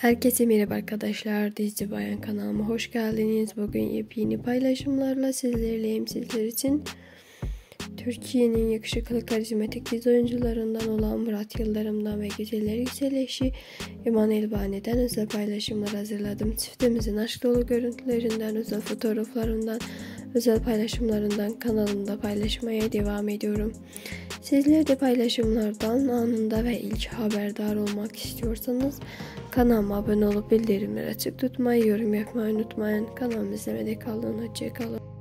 Herkese merhaba arkadaşlar. Dizi Bayan kanalıma hoş geldiniz. Bugün yepyeni paylaşımlarla sizlerleyim. Sizler için Türkiye'nin yakışıklı karizmatik dizi oyuncularından olan Murat Yıldırım'dan ve güzeller yükselişi İman Elbane'den özel paylaşımlar hazırladım. Çiftimizin aşk dolu görüntülerinden, özel fotoğraflarından, özel paylaşımlarından kanalımda paylaşmaya devam ediyorum. Sizler de paylaşımlardan anında ve ilk haberdar olmak istiyorsanız kanalıma abone olup bildirimleri açık tutmayı, yorum yapmayı unutmayın. Kanalımı izlemede kalın. Hoşçakalın.